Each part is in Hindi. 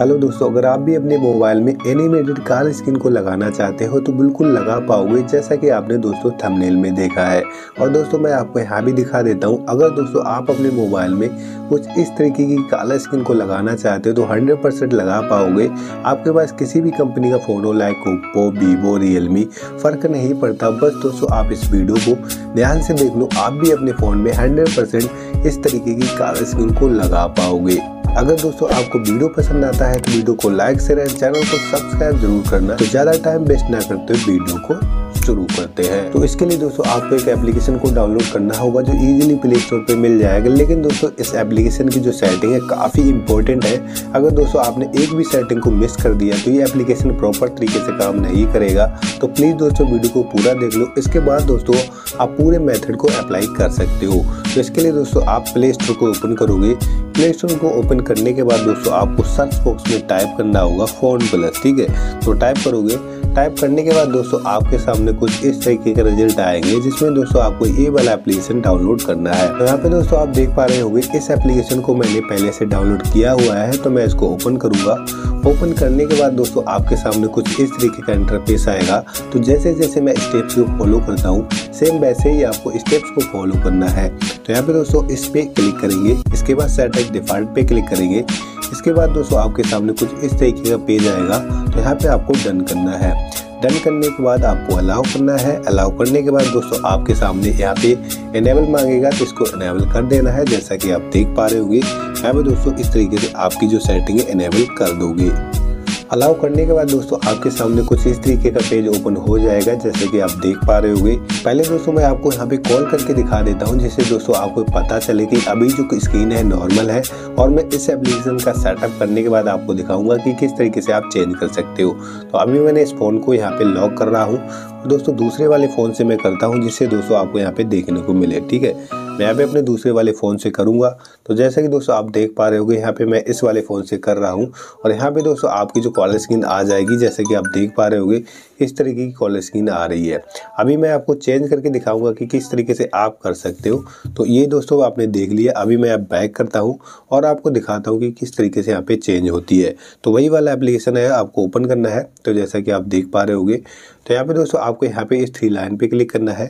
हेलो दोस्तों, अगर आप भी अपने मोबाइल में एनिमेटेड कार स्किन को लगाना चाहते हो तो बिल्कुल लगा पाओगे, जैसा कि आपने दोस्तों थंबनेल में देखा है। और दोस्तों, मैं आपको यहाँ भी दिखा देता हूँ, अगर दोस्तों आप अपने मोबाइल में कुछ इस तरीके की काला स्किन को लगाना चाहते हो तो 100 परसेंट लगा पाओगे। आपके पास किसी भी कंपनी का फ़ोन हो लाइक ओप्पो वीवो रियलमी फ़र्क नहीं पड़ता। बस दोस्तों, आप इस वीडियो को ध्यान से देख लो, आप भी अपने फ़ोन में हंड्रेड इस तरीके की काला स्किन को लगा पाओगे। अगर दोस्तों आपको वीडियो पसंद आता है तो वीडियो को लाइक, शेयर एंड चैनल को सब्सक्राइब ज़रूर करना। तो ज़्यादा टाइम वेस्ट ना करते वीडियो को शुरू करते हैं। तो इसके लिए दोस्तों, आपको एक एप्लीकेशन को डाउनलोड करना होगा जो इजीली प्ले स्टोर पर मिल जाएगा। लेकिन दोस्तों, इस एप्लीकेशन की जो सेटिंग है, काफ़ी इंपॉर्टेंट है। अगर दोस्तों, आपने एक भी सेटिंग को मिस कर दिया तो ये एप्लीकेशन प्रॉपर तरीके से काम नहीं करेगा। तो प्लीज़ दोस्तों वीडियो को पूरा देख लो। इसके बाद दोस्तों, आप पूरे मेथड को अप्लाई कर सकते हो। तो इसके लिए दोस्तों, आप प्ले स्टोर को ओपन करोगे। प्ले स्टोर को ओपन करने के बाद दोस्तों, आपको सर्च बॉक्स में टाइप करना होगा फ़ोन प्लस ठीक है? तो टाइप करोगे। टाइप करने के बाद दोस्तों आपके सामने कुछ इस तरीके का रिज़ल्ट आएँगे, जिसमें दोस्तों आपको ये वाला एप्लीकेशन डाउनलोड करना है। तो यहाँ पे दोस्तों आप देख पा रहे होंगे, इस एप्लीकेशन को मैंने पहले से डाउनलोड किया हुआ है तो मैं इसको ओपन करूँगा। ओपन करने के बाद दोस्तों आपके सामने कुछ इस तरीके का इंटरफेस आएगा। तो जैसे जैसे मैं स्टेप्स को फॉलो करता हूँ सेम वैसे ही आपको स्टेप्स को फॉलो करना है। तो यहाँ पे दोस्तों इस पे क्लिक करेंगे, इसके बाद सेट डिफ़ॉल्ट पे क्लिक करेंगे। इसके बाद दोस्तों आपके सामने कुछ इस तरीके का पेज आएगा। यहाँ पे आपको डन करना है। डन करने के बाद आपको अलाउ करना है। अलाउ करने के बाद दोस्तों, आपके सामने यहाँ पे इनेबल मांगेगा तो इसको इनेबल कर देना है, जैसा कि आप देख पा रहे होंगे। यहाँ पे दोस्तों, इस तरीके से आपकी जो सेटिंग है इनेबल कर दोगे। अलाउ करने के बाद दोस्तों, आपके सामने कुछ इस तरीके का पेज ओपन हो जाएगा, जैसे कि आप देख पा रहे होंगे। पहले दोस्तों, मैं आपको यहाँ पे कॉल करके दिखा देता हूँ, जिससे दोस्तों आपको पता चले कि अभी जो स्क्रीन है नॉर्मल है और मैं इस एप्लीकेशन का सेटअप करने के बाद आपको दिखाऊँगा कि किस तरीके से आप चेंज कर सकते हो। तो अभी मैंने इस फ़ोन को यहाँ पे लॉक कर रहा हूँ। दोस्तों, दूसरे वाले फ़ोन से मैं करता हूँ, जिससे दोस्तों आपको यहाँ पे देखने को मिले, ठीक है? मैं पे अपने दूसरे वाले फ़ोन से करूँगा। तो जैसा कि दोस्तों आप देख पा रहे होगे, यहाँ पे मैं इस वाले फ़ोन से कर रहा हूँ। और यहाँ पे दोस्तों आपकी जो कॉलर स्क्रीन आ जाएगी, जैसे कि आप देख पा रहे होगे, इस तरीके की कॉलर स्क्रीन आ रही है। अभी मैं आपको चेंज करके दिखाऊँगा कि किस तरीके से आप कर सकते हो। तो ये दोस्तों आपने देख लिया, अभी मैं अब बैक करता हूँ और आपको दिखाता हूँ कि किस तरीके से यहाँ पर चेंज होती है। तो वही वाला एप्लीकेशन है, आपको ओपन करना है। तो जैसा कि आप देख पा रहे होगे तो यहाँ पे दोस्तों आपको यहाँ पे इस थ्री लाइन पे क्लिक करना है।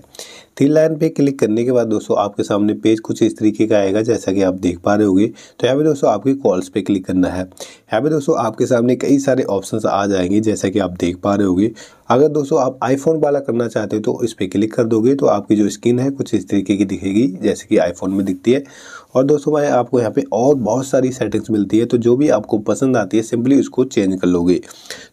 थ्री लाइन पे क्लिक करने के बाद दोस्तों आपके सामने पेज कुछ इस तरीके का आएगा जैसा कि आप देख पा रहे होगे। तो यहाँ पे दोस्तों आपके कॉल्स पे क्लिक करना है। यहाँ पे दोस्तों आपके सामने कई सारे ऑप्शंस आ जाएँगे जैसा कि आप देख पा रहे होगे। अगर दोस्तों आप आईफोन वाला करना चाहते हो तो इस पर क्लिक कर दोगे तो आपकी जो स्क्रीन है कुछ इस तरीके की दिखेगी, जैसे कि आईफोन में दिखती है। और दोस्तों भाई, आपको यहाँ पे और बहुत सारी सेटिंग्स मिलती है तो जो भी आपको पसंद आती है सिंपली उसको चेंज कर लोगे।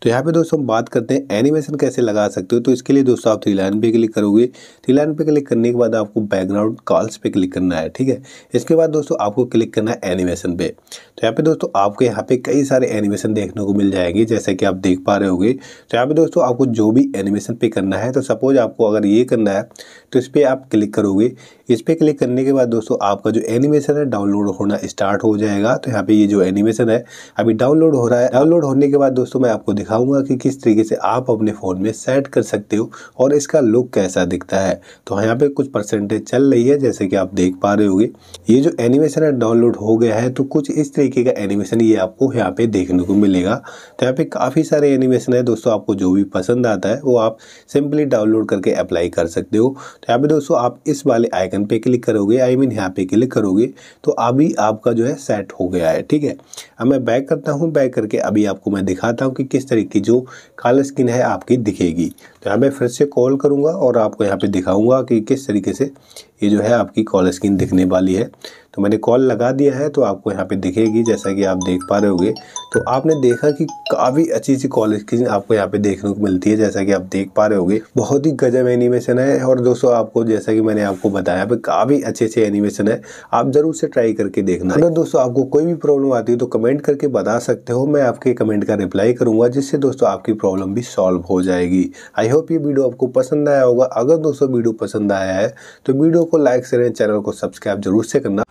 तो यहाँ पे दोस्तों हम बात करते हैं एनिमेशन कैसे लगा सकते हो तो इसके लिए दोस्तों आप थ्री लाइन पे क्लिक करोगे। थ्री लाइन पे क्लिक करने के बाद आपको बैकग्राउंड कॉल्स पे क्लिक करना है, ठीक है? इसके बाद दोस्तों आपको क्लिक करना है एनिमेशन पे। तो यहाँ पे दोस्तों आपको यहाँ पे कई सारे एनिमेशन देखने को मिल जाएँगे, जैसे कि आप देख पा रहे होगे। तो यहाँ पे दोस्तों आपको जो भी एनिमेशन पे करना है तो सपोज़ आपको अगर ये करना है तो इस पर आप क्लिक करोगे इस पर क्लिक करने के बाद दोस्तों, आपका जो एनिमेशन है डाउनलोड होना स्टार्ट हो जाएगा। तो यहाँ पे ये जो एनिमेशन है, अभी डाउनलोड हो रहा है। डाउनलोड होने के बाद दोस्तों, मैं आपको दिखाऊँगा कि किस तरीके से आप अपने फ़ोन में सेट कर सकते हो और इसका लुक कैसा दिखता है। तो यहाँ पे कुछ परसेंटेज चल रही है, जैसे कि आप देख पा रहे होगे। ये जो एनिमेशन है डाउनलोड हो गया है तो कुछ इस तरीके का एनिमेशन ये आपको यहाँ पे देखने को मिलेगा। तो यहाँ पे काफ़ी सारे एनिमेशन है, दोस्तों, आपको जो भी पसंद आता है, वो आप सिंपली डाउनलोड करके अप्लाई कर सकते हो। तो यहाँ पे दोस्तों, आप इस वाले आइकन पे क्लिक करोगे आई मीन यहाँ पे क्लिक करोगे तो अभी आपका जो है सेट हो गया है, ठीक है? अब मैं बैक करता हूँ बैक करके अभी आपको मैं दिखाता हूँ कि किस तरीके की जो काला स्किन है आपकी दिखेगी। तो यहाँ मैं फिर से कॉल करूँगा और आपको यहाँ पर दिखाऊँगा कि किस तरीके से ये जो है आपकी कॉल स्किन दिखने वाली है। तो मैंने कॉल लगा दिया है तो आपको यहाँ पे दिखेगी जैसा कि आप देख पा रहे होगे। तो आपने देखा कि काफ़ी अच्छी सी कॉल स्क्रीन आपको यहाँ पे देखने को मिलती है, जैसा कि आप देख पा रहे होगे। बहुत ही गजब एनिमेशन है और दोस्तों आपको जैसा कि मैंने आपको बताया काफ़ी अच्छे अच्छे एनिमेशन है। आप ज़रूर से ट्राई करके देखना। अगर दोस्तों आपको कोई भी प्रॉब्लम आती है तो कमेंट करके बता सकते हो, मैं आपके कमेंट का रिप्लाई करूँगा, जिससे दोस्तों आपकी प्रॉब्लम भी सॉल्व हो जाएगी। आई होप ये वीडियो आपको पसंद आया होगा। अगर दोस्तों वीडियो पसंद आया है तो वीडियो को लाइक शेयर चैनल को सब्सक्राइब ज़रूर से करना।